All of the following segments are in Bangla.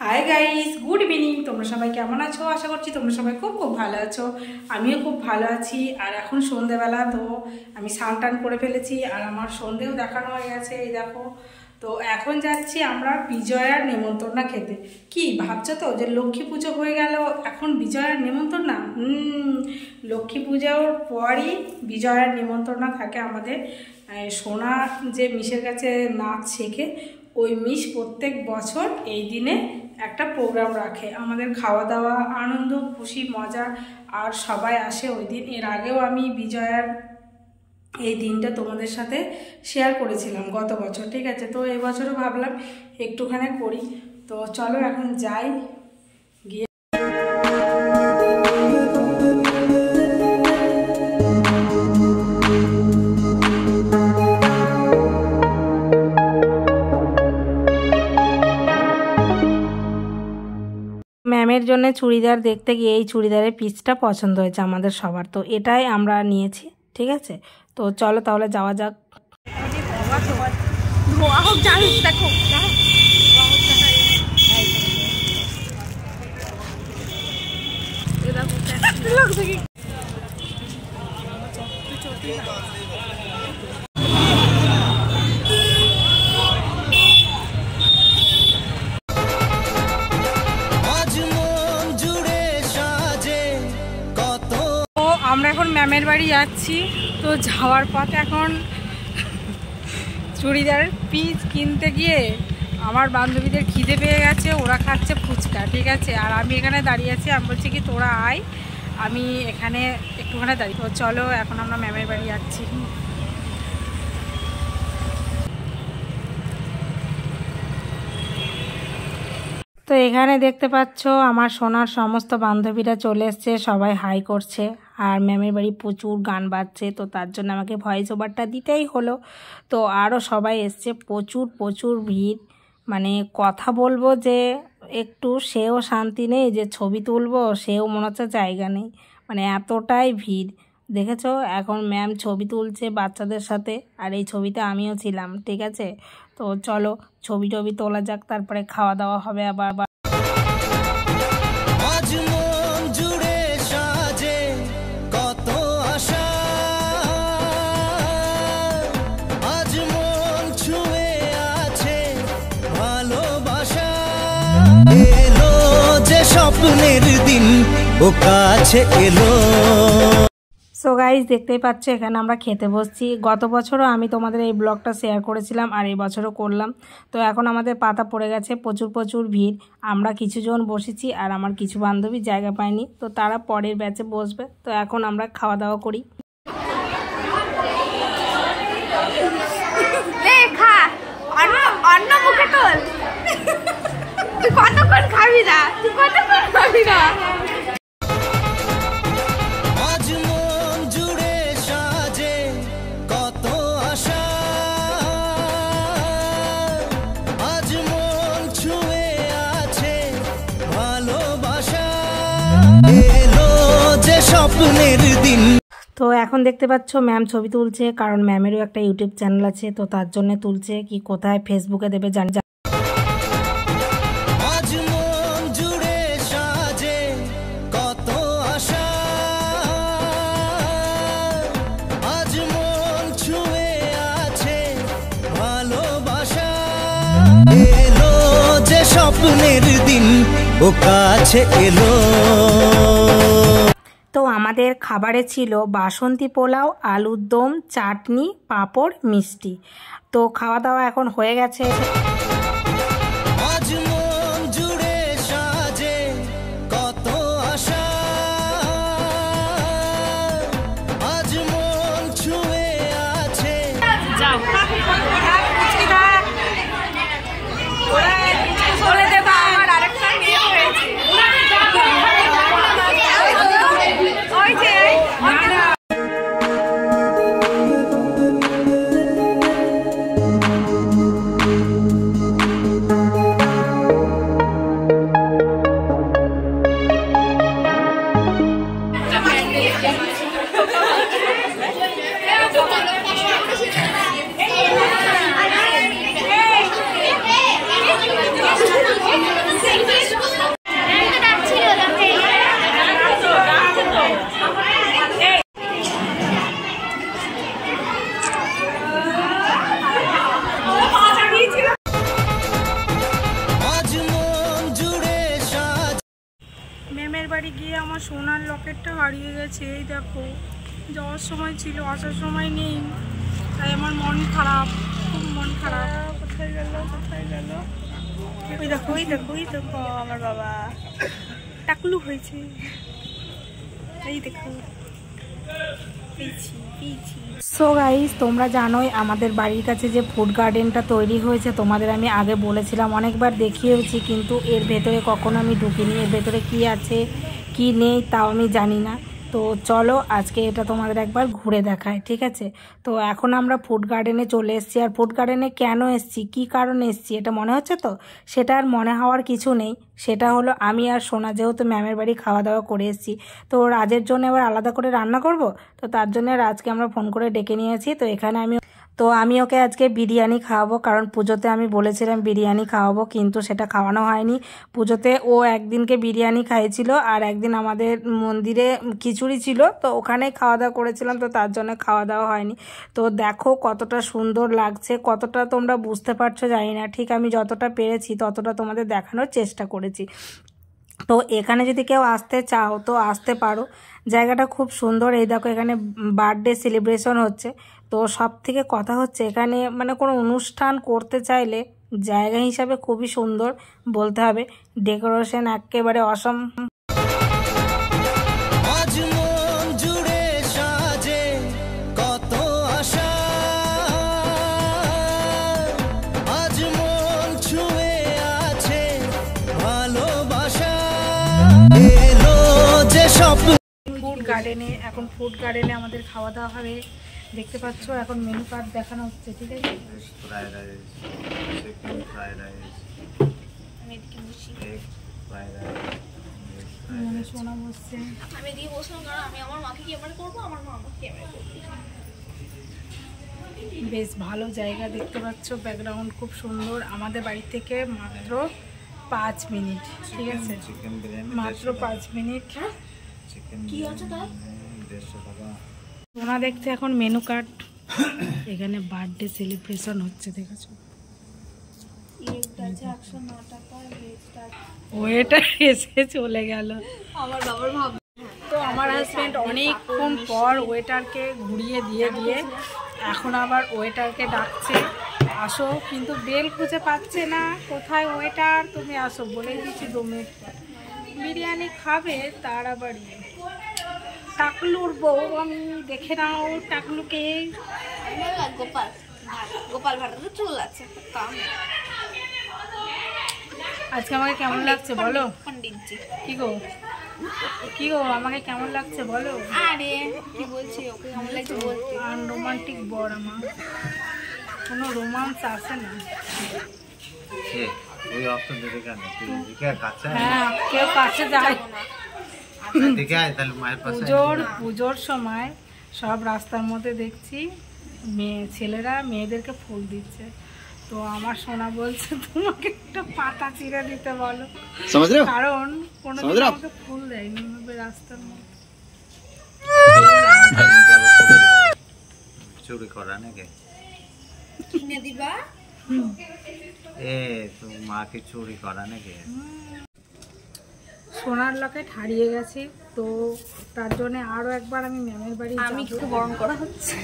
হাই গাইস গুড ইভিনিং তোমরা সবাই কেমন আছো? আশা করছি তোমরা সবাই খুব খুব ভালো আছো। আমিও খুব ভালো আছি। আর এখন সন্ধেবেলা, তো আমি স্নান টান করে ফেলেছি আর আমার সন্ধেও দেখানো হয়ে গেছে, এই দেখো। তো এখন যাচ্ছি আমরা বিজয়ার নেমন্তন্না খেতে। কি, ভাবছ তো যে লক্ষ্মী পুজো হয়ে গেল? এখন বিজয়ার নেমন্তন্না? হুম লক্ষ্মী পুজোর পরই বিজয়ার নেমন্তন্না থাকে আমাদের। সোনা যে মিশের কাছে নাচ শেখে, ওই মিস প্রত্যেক বছর এই দিনে একটা প্রোগ্রাম রাখে। আমাদের খাওয়া দাওয়া, আনন্দ, খুশি, মজা আর সবাই আসে ওই দিন। এর আগেও আমি বিজয়ার এই দিনটা তোমাদের সাথে শেয়ার করেছিলাম গত বছর, ঠিক আছে? তো এবছরও ভাবলাম একটুখানি করি। তো চলো এখন যাই। ম্যামের জন্য চুড়িদার দেখতে গিয়ে এই চুড়িদারের পিসটা পছন্দ হয়েছে আমাদের সবার। তো এটাই আমরা নিয়েছি, ঠিক আছে? তো চলো তাহলে যাওয়া যাক। ম্যামের বাড়ি যাচ্ছি। তো যাওয়ার পথে এখন চুড়িদার পিস কিনতে গিয়ে আমার বান্ধবীদের খিদে পেয়ে গেছে, ওরা খাচ্ছে ফুচকা, ঠিক আছে? আর আমি এখানে দাঁড়িয়ে আছি, আমি বলছি কি, তোরা আয়, আমি এখানে একটুখানি দাঁড়িয়ে তো চলো, এখন আমরা ম্যামের বাড়ি যাচ্ছি। তো এখানে দেখতে পাচ্ছ, আমার সোনার সমস্ত বান্ধবীরা চলে এসছে, সবাই হাই করছে। আর ম্যামের বাড়ি প্রচুর গান বাজছে, তো তার জন্য আমাকে ভয়েস ওভারটা দিতেই হলো। তো আরও সবাই এসছে, প্রচুর প্রচুর ভিড়। মানে কথা বলব যে একটু, সেও শান্তি নেই, যে ছবি তুলবো, সেও মনে হচ্ছে জায়গা নেই। মানে এতটাই ভিড়, দেখেছ? এখন ম্যাম ছবি তুলছে বাচ্চাদের সাথে, আর এই ছবিতে আমিও ছিলাম, ঠিক আছে? তো চলো ছবি টবি তোলা যাক, তারপরে খাওয়া দাওয়া হবে আবার এলো যে স্বপ্নের দিন ও কাছে এলো। সো গাইজ দেখতেই পাচ্ছ এখানে আমরা খেতে বসছি। গত বছরও আমি তোমাদের এই ব্লগটা শেয়ার করেছিলাম আর এই বছরও করলাম। তো এখন আমাদের পাতা পড়ে গেছে প্রচুর প্রচুর ভিড়। আমরা কিছুজন বসেছি আর আমার কিছু বান্ধবী জায়গা পায়নি। তো তারা পরের ব্যাচে বসবে। তো এখন আমরা খাওয়া দাওয়া করি। অন্য অন্য মুখে তোল। তুই কতক্ষণ খাবি না? তুই কতক্ষণ খাবি না? জুড়ে সাজে কত আশা। আজ আছে ভালোবাসা। এলো যে স্বপ্নের দিন। তো এখন দেখতে পাচ্ছ ম্যাম ছবি তুলছে কারণ ম্যামেরও একটা ইউটিউব চ্যানেল আছে তো তার জন্য তুলছে কি কোথায় ফেসবুকে দেবে জানি স্বপ্নের দিন ও কাছে এলো। তো আমাদের খাবারে ছিল বাসন্তী পোলাও, আলুর দম, চাটনি, পাঁপড়, মিষ্টি। তো খাওয়া দাওয়া এখন হয়ে গেছে। আমার সোনার লকেটটা হারিয়ে গেছে এই দেখো। যাওয়ার সময় ছিল আসার সময় নেই। তাই আমার মন খারাপ খুব মন খারাপ। কোথায় গেল? কোথায় গেল? ওই দেখো ওই দেখো ওই দেখো আমার বাবা। টাকলু হয়েছে। এই দেখো। সো গাইস তোমরা জানোই আমাদের বাড়ির কাছে যে ফুড গার্ডেনটা তৈরি হয়েছে তোমাদের আমি আগে বলেছিলাম অনেকবার দেখিয়েছি কিন্তু এর ভেতরে কখনো আমি ঢুকিনি। এর ভেতরে কি আছে? কি নেই তাও আমি জানি না। তো চলো আজকে এটা তোমাদের একবার ঘুরে দেখায় ঠিক আছে? তো এখন আমরা ফুড গার্ডেনে চলে এসেছি। আর ফুড গার্ডেনে কেন এসেছি? কি কারণে এসেছি? এটা মনে হচ্ছে তো? সেটা আর মনে হওয়ার কিছু নেই। সেটা হলো আমি আর সোনা যেহেতু ম্যামের বাড়ি খাওয়া দাওয়া করে এসেছি, তো রাজের জন্য এবার আলাদা করে রান্না করব? তো তার জন্য রাজকে আমরা ফোন করে ডেকে নিয়েছি। তো এখানে আমি তো আমি ওকে আজকে বিরিয়ানি খাওয়াবো, কারণ পুজোতে আমি বলেছিলাম বিরিয়ানি খাওয়াবো, কিন্তু সেটা খাওয়ানো হয়নি। পুজোতে ও একদিনকে বিরিয়ানি খাইয়েছিল, আর একদিন আমাদের মন্দিরে খিচুড়ি ছিল, তো ওখানেই খাওয়া দাওয়া করেছিলাম, তো তার জন্য খাওয়া দাওয়া হয়নি। তো দেখো কতটা সুন্দর লাগছে, কতটা তোমরা বুঝতে পারছ জানি না, ঠিক আমি যতটা পেরেছি ততটা তোমাদের দেখানোর চেষ্টা করেছি। তো এখানে যদি কেউ আসতে চাও, তো আসতে পারো। জায়গাটা খুব সুন্দর, এই দেখো এখানে বার্থডে সেলিব্রেশন হচ্ছে। তো সব থেকে কথা হচ্ছে এখানে মানে কোনো অনুষ্ঠান করতে চাইলে জায়গা হিসাবে খুবই সুন্দর বলতে হবে। ডেকোরেশন একেবারে অসম ফুড গার্ডেনে এখন ফুড গার্ডেনে আমাদের খাওয়া দাওয়া হবে। দেখতে পাচ্ছ এখন মেনু কার্ড দেখানো হচ্ছে ঠিক আছে? Fried rice. মনে শোনা বসছে। আমি বসলাম কারণ আমি আমার মাকে ক্যামেরা করব আমার মা আমাকে ক্যামেরা করবে। বেশ ভালো জায়গা দেখতে পাচ্ছ ব্যাকগ্রাউন্ড খুব সুন্দর। আমাদের বাড়ি থেকে মাত্র পাঁচ মিনিট ঠিক আছে? মাত্র পাঁচ মিনিট। চিকেন কি আছে তার? দেড়শো টাকা। সোনা দেখছে এখন মেনু কার্ড এখানে বার্থডে সেলিব্রেশন হচ্ছে দেখেছ? ওয়েটার এসে চলে গেল। আমার বাবার ভাব তো আমার হাজব্যান্ড অনেকক্ষণ পর ওয়েটারকে ঘুরিয়ে দিয়ে দিয়ে এখন আবার ওয়েটারকে ডাকছে। আসো কিন্তু বেল খুঁজে পাচ্ছে না। কোথায় ওয়েটার তুমি আসো বলেই দিচ্ছি দু মিনিট বিরিয়ানি খাবে তার আবার ইয়ে। টাকলুর বউ আমি দেখে নাও টাকলুকে। গোপাল গোপাল ভাটের তো চুল আছে আজকে আমাকে কেমন লাগছে বলো? কি গো? কি গো আমাকে কেমন লাগছে বলো? আরে কি বলছি ওকে কেমন লাগছে বলতে? আর রোমান্টিক বর আমার। কোনো রোমান্স আসে না? ওই অপশন দিতে কেন হ্যাঁ কেউ কাছে যায়। এদিকে পুজোর পুজোর সময় সব রাস্তার মধ্যে দেখছি মেয়ে ছেলেরা মেয়েদেরকে ফুল দিচ্ছে। তো আমার সোনা বলছে তোমাকে একটা পাতা চিরে দিতে বলো। কারণ কোনো আমাকে ফুল দেয়নি রাস্তার মধ্যে। চুরি করা নাকি? কিনে দিবা? এ তো মাকে চুরি করা নাকি? সোনার লকেট হারিয়ে গেছে তো তার জন্য আরও একবার আমি ম্যামের বাড়ি আমি। কিছু বরণ করা হচ্ছে।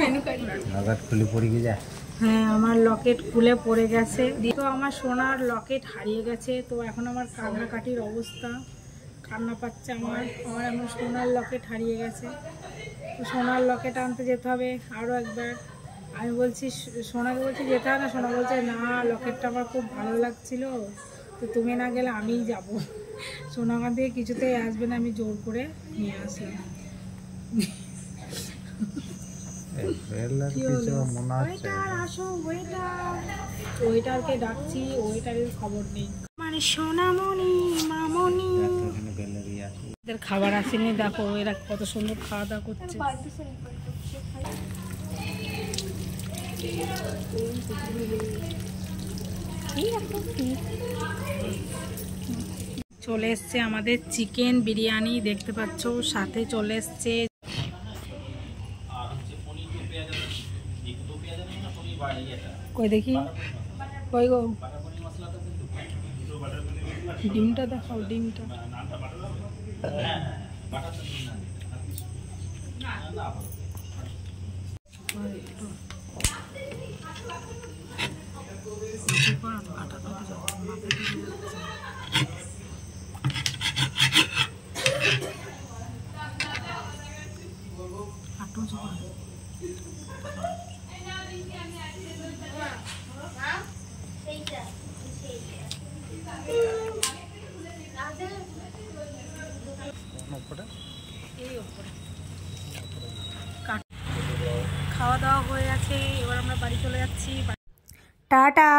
মেনু কার্ড নগদ খুলে পড়ে গিয়ে যা। হ্যাঁ আমার লকেট খুলে পড়ে গেছে। তো আমার সোনার লকেট হারিয়ে গেছে তো এখন আমার কান্নাকাটির অবস্থা। কান্না পাচ্ছে আমার। আমার এখন সোনার লকেট হারিয়ে গেছে। তো সোনার লকেট আনতে যেতে হবে আরও একবার। আমি বলছি সোনাকে বলছি যেতে হবে না? সোনা বলছে না লকেটটা আমার খুব ভালো লাগছিল। তো তুমি না গেলে আমিই যাব। সোনা ওখান থেকে কিছুতেই আসবে না আমি জোর করে নিয়ে আসলাম। ওয়েটারকে ডাকছি ওয়েটারের খবর নেই। মানে সোনামণি মামনি এদের খাবার আসেনি দেখো এরা কত সুন্দর খাওয়া দাওয়া করছে। চলে এসছে আমাদের চিকেন বিরিয়ানি, দেখতে পাচ্ছ, সাথে চলে এসছে কই দেখি? কই গো? ডিমটা দেখাও, ডিমটা। খাওয়া দাওয়া হয়ে গেছে এবার আমরা বাড়ি চলে যাচ্ছি। টাটা।